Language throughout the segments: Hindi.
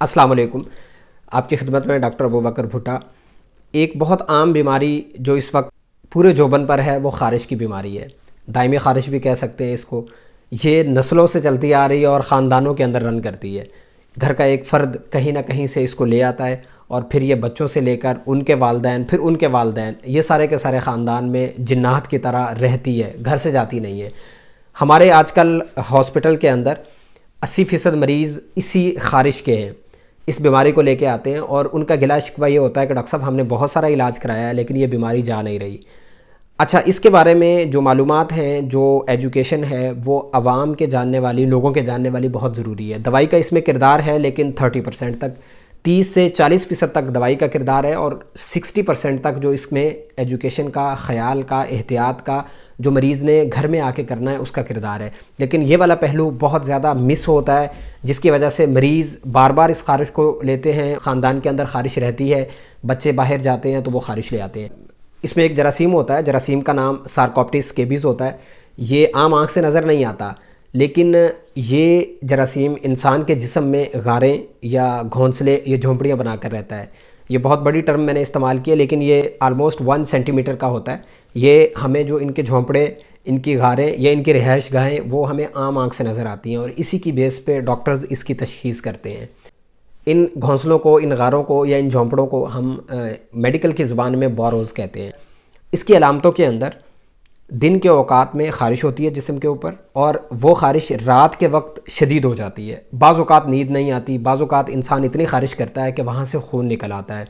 अस्सलाम वालेकुम। आपकी खिदमत में डॉक्टर अबू बकर भुट्टा। एक बहुत आम बीमारी जो इस वक्त पूरे जोबन पर है, वो ख़ारिश की बीमारी है। दायमी ख़ारिश भी कह सकते हैं इसको। ये नस्लों से चलती आ रही है और ख़ानदानों के अंदर रन करती है। घर का एक फ़र्द कहीं ना कहीं से इसको ले आता है और फिर ये बच्चों से लेकर उनके वालदेन, फिर उनके वालदेन, ये सारे के सारे ख़ानदान में जिन्नात की तरह रहती है, घर से जाती नहीं है। हमारे आजकल हॉस्पिटल के अंदर अस्सी फ़ीसद मरीज़ इसी ख़ारिश के हैं। इस बीमारी को लेके आते हैं और उनका गिला शिकवा ये होता है कि डॉक्टर साहब, हमने बहुत सारा इलाज कराया है, लेकिन ये बीमारी जा नहीं रही। अच्छा इसके बारे में जो मालूम हैं, जो एजुकेशन है, वो आवाम के जानने वाली, लोगों के जानने वाली बहुत ज़रूरी है। दवाई का इसमें किरदार है, लेकिन थर्टी परसेंट तक तीस से चालीस फ़ीसद तक दवाई का किरदार है और सिक्सटी परसेंट तक जो इसमें एजुकेशन का, ख्याल का, एहतियात का जो मरीज़ ने घर में आके करना है, उसका किरदार है। लेकिन ये वाला पहलू बहुत ज़्यादा मिस होता है, जिसकी वजह से मरीज़ बार बार इस खारिश को लेते हैं, ख़ानदान के अंदर खारिश रहती है, बच्चे बाहर जाते हैं तो वो खारिश ले आते हैं। इसमें एक जरासीम होता है, जरासीम का नाम सार्कोप्टिस केबीज़ होता है। ये आम आँख से नज़र नहीं आता। लेकिन ये जरासीम इंसान के जिसम में गारें या घोंसले, ये झोंपड़ियाँ बना कर रहता है। ये बहुत बड़ी टर्म मैंने इस्तेमाल किया लेकिन ये आलमोस्ट वन सेंटीमीटर का होता है। ये हमें जो इनके झोंपड़े, इनकी गारें या इनकी रिहाइश गाहें, वो हमें आम आँख से नज़र आती हैं और इसी की बेस पे डॉक्टर्स इसकी तशखीस करते हैं। इन घोंसलों को, इन गारों को या इन झोंपड़ों को हम मेडिकल की ज़ुबान में बोरोज़ कहते हैं। इसकी अलामतों के अंदर दिन के अवकात में ख़ारिश होती है जिसम के ऊपर और वो ख़ारिश रात के वक्त शदीद हो जाती है। बाज़ात नींद नहीं आती बाज़ात इंसान इतनी ख़ारिश करता है कि वहाँ से खून निकल आता है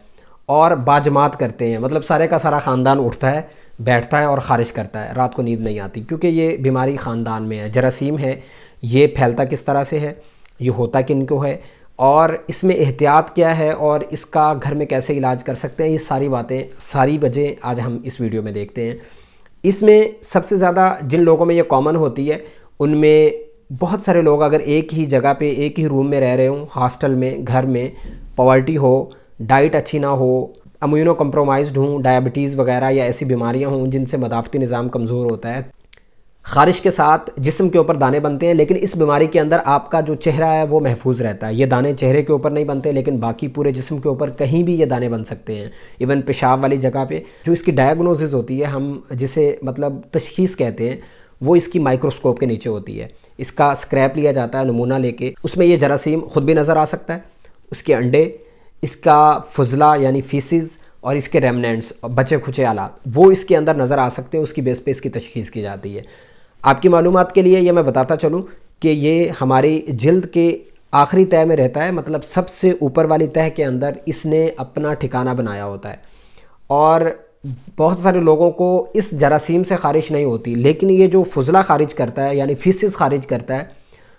और बाजमात करते हैं। मतलब सारे का सारा ख़ानदान उठता है, बैठता है और ख़ारिश करता है। रात को नींद नहीं आती, क्योंकि ये बीमारी ख़ानदान में है। जरासीम है, ये फैलता किस तरह से है, ये होता किन को है और इसमें एहतियात क्या है और इसका घर में कैसे इलाज कर सकते हैं, ये सारी बातें, सारी वजह आज हम इस वीडियो में देखते हैं। इसमें सबसे ज़्यादा जिन लोगों में ये कॉमन होती है, उनमें बहुत सारे लोग अगर एक ही जगह पे, एक ही रूम में रह रहे हों हॉस्टल में, घर में पॉवर्टी हो डाइट अच्छी ना हो अम्यूनो कम्प्रोमाइज़ हों डायबिटीज़ वगैरह या ऐसी बीमारियाँ हों जिनसे मदाफ़ती निज़ाम कमज़ोर होता है ख़ारिश के साथ जिसम के ऊपर दाने बनते हैं, लेकिन इस बीमारी के अंदर आपका जो चेहरा है वो महफूज रहता है। ये दाने चेहरे के ऊपर नहीं बनते, लेकिन बाकी पूरे जिसम के ऊपर कहीं भी ये दाने बन सकते हैं। इवन पेशाब वाली जगह पे जो इसकी डायग्नोसिस होती है, हम जिसे मतलब तशखीस कहते हैं, वो इसकी माइक्रोस्कोप के नीचे होती है। इसका स्क्रैप लिया जाता है, नमूना लेके। उसमें ये जरासीम ख़ुद भी नज़र आ सकता है। उसके अंडे, इसका फजला यानी फीसिस और इसके रेमनेंट्स बचे खुचे आलात वो इसके अंदर नज़र आ सकते हैं। उसकी बेस पे इसकी तशखीस की जाती है। आपकी मालूम के लिए ये मैं बताता चलूँ कि ये हमारी जल्द के आखिरी तय में रहता है मतलब सबसे ऊपर वाली तह के अंदर इसने अपना ठिकाना बनाया होता है। और बहुत सारे लोगों को इस जरासीम से खारिज नहीं होती, लेकिन ये जो फजला खारिज करता है, यानी फीसिस खारिज करता है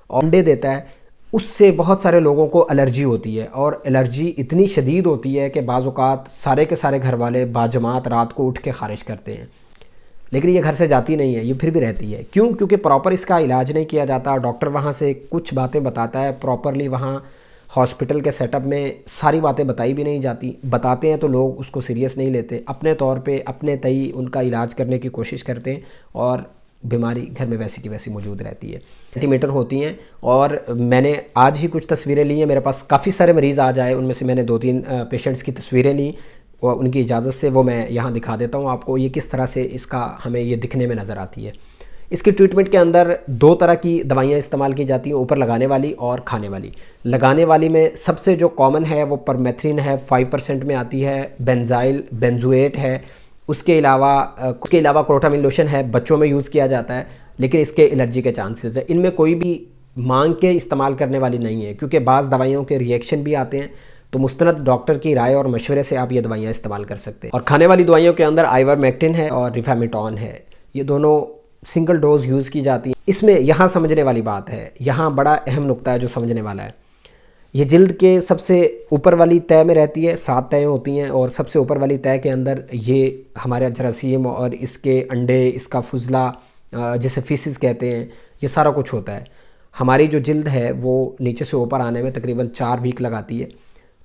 अंडे देता है, उससे बहुत सारे लोगों को एलर्जी होती है। और एलर्जी इतनी शदीद होती है कि बाज़ात सारे के सारे घर वाले बाजमात रात को उठ के खारिज करते हैं। लेकिन ये घर से जाती नहीं है, ये फिर भी रहती है। क्यों? क्योंकि प्रॉपर इसका इलाज नहीं किया जाता डॉक्टर वहाँ से कुछ बातें बताता है प्रॉपरली वहाँ हॉस्पिटल के सेटअप में सारी बातें बताई भी नहीं जाती। बताते हैं तो लोग उसको सीरियस नहीं लेते। अपने तौर पे, अपने तई उनका इलाज करने की कोशिश करते हैं और बीमारी घर में वैसी की वैसी मौजूद रहती है। सेंटीमीटर होती हैं और मैंने आज ही कुछ तस्वीरें ली हैं। मेरे पास काफ़ी सारे मरीज़ आ जाए। उनमें से मैंने दो तीन पेशेंट्स की तस्वीरें ली। उनकी इजाज़त से वो मैं यहाँ दिखा देता हूँ आपको ये किस तरह से इसका हमें ये दिखने में नज़र आती है। इसकी ट्रीटमेंट के अंदर दो तरह की दवाइयाँ इस्तेमाल की जाती हैं, ऊपर लगाने वाली और खाने वाली। लगाने वाली में सबसे जो कॉमन है वो परमेथ्रिन है फाइव परसेंट में आती है बेंजाइल बेंजुएट है। उसके अलावा उसके अलावा क्रोटामिन लोशन है, बच्चों में यूज़ किया जाता है, लेकिन इसके एलर्जी के चांसेस है। इनमें कोई भी मांग के इस्तेमाल करने वाली नहीं है, क्योंकि बाज़ दवाइयों के रिएक्शन भी आते हैं। तो मुस्तनद डॉक्टर की राय और मशवरे से आप ये दवाइयाँ इस्तेमाल कर सकते हैं। और खाने वाली दवाइयों के अंदर आइवरमेक्टिन है और रिफामिटॉन है। ये दोनों सिंगल डोज यूज़ की जाती है। इसमें यहाँ समझने वाली बात है। यहाँ बड़ा अहम नुकता है जो समझने वाला है। ये जल्द के सबसे ऊपर वाली तय में रहती है, सात तय होती हैं और सबसे ऊपर वाली तय के अंदर ये हमारे जरासीम और इसके अंडे, इसका फजला जिसे फीसिस कहते हैं, ये सारा कुछ होता है। हमारी जो जल्द है वो नीचे से ऊपर आने में तकरीबन चार वीक लगाती है।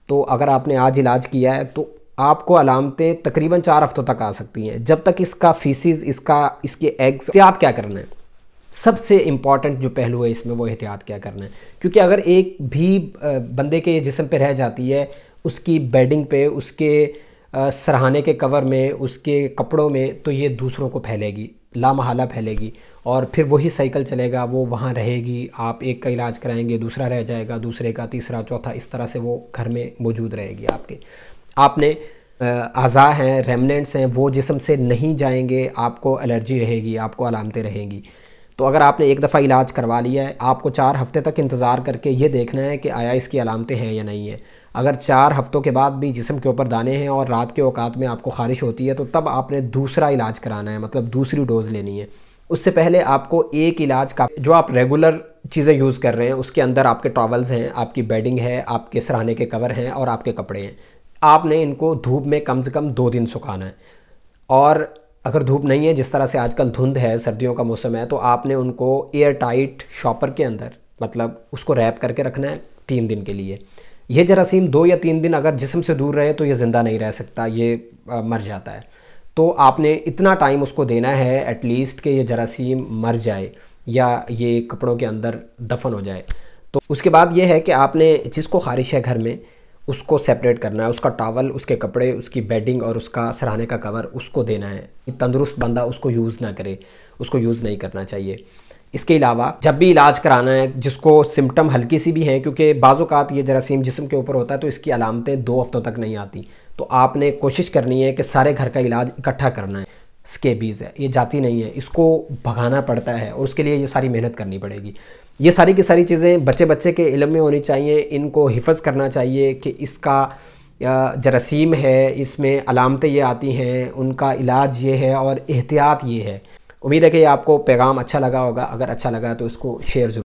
तो अगर आपने आज इलाज किया है तो आपको अलामतें तकरीबन चार हफ्तों तक आ सकती हैं। जब तक इसका फीसिस इसका, इसके एग्स आप क्या करना है सबसे इंपॉर्टेंट जो पहलू है इसमें वो एहतियात क्या करना है क्योंकि अगर एक भी बंदे के जिसम पे रह जाती है, उसकी बेडिंग पे, उसके सराहने के कवर में, उसके कपड़ों में तो ये दूसरों को फैलेगी। लामहला फैलेगी और फिर वही साइकिल चलेगा, वो वहाँ रहेगी, आप एक का इलाज कराएँगे, दूसरा रह जाएगा, दूसरे का, तीसरा, चौथा, इस तरह से वो घर में मौजूद रहेगी आपके। आपने अज़ा हैं रेमनेंट्स हैं, वो जिसम से नहीं जाएँगे, आपको एलर्जी रहेगी, आपको अलामतें रहेंगी। तो अगर आपने एक दफ़ा इलाज करवा लिया है, आपको चार हफ़्ते तक इंतज़ार करके ये देखना है कि आया इसकी अलामतें हैं या नहीं है। अगर चार हफ्तों के बाद भी जिसम के ऊपर दाने हैं और रात के औकात में आपको ख़ारिश होती है तो तब आपने दूसरा इलाज कराना है मतलब दूसरी डोज़ लेनी है। उससे पहले आपको एक इलाज का, जो आप रेगुलर चीज़ें यूज़ कर रहे हैं, उसके अंदर आपके टॉवल्स हैं, आपकी बेडिंग है, आपके सराहने के कवर हैं और आपके कपड़े हैं। आपने इनको धूप में कम से कम दो दिन सुखाना है। और अगर धूप नहीं है, जिस तरह से आजकल धुंध है, सर्दियों का मौसम है तो आपने उनको एयर टाइट शॉपर के अंदर मतलब उसको रैप करके रखना है तीन दिन के लिए। ये जरासीम दो या तीन दिन अगर जिसम से दूर रहे तो ये ज़िंदा नहीं रह सकता ये आ, मर जाता है। तो आपने इतना टाइम उसको देना है एटलीस्ट कि ये जरासीम मर जाए या ये कपड़ों के अंदर दफन हो जाए। तो उसके बाद ये है कि आपने जिसको खारिश है घर में उसको सेपरेट करना है उसका टावल उसके कपड़े उसकी बेडिंग और उसका सराहने का कवर उसको देना है। तंदुरुस्त बंदा उसको यूज़ ना करे उसको यूज़ नहीं करना चाहिए। इसके अलावा जब भी इलाज कराना है, जिसको सिम्टम हल्की सी भी हैं, क्योंकि बाज़ात ये जरासीम जिसम के ऊपर होता है तो इसकी अलामतें दो हफ्तों तक नहीं आती। तो आपने कोशिश करनी है कि सारे घर का इलाज इकट्ठा करना है। स्केबीज़ है, ये जाती नहीं है। इसको भगाना पड़ता है और उसके लिए ये सारी मेहनत करनी पड़ेगी। ये सारी की सारी चीज़ें बच्चे बच्चे के इलम में होनी चाहिए, इनको हिफज करना चाहिए कि इसका जरासीम है, इसमें अलामतें ये आती हैं, उनका इलाज ये है और एहतियात ये है। उम्मीद है कि आपको पैगाम अच्छा लगा होगा। अगर अच्छा लगा तो इसको शेयर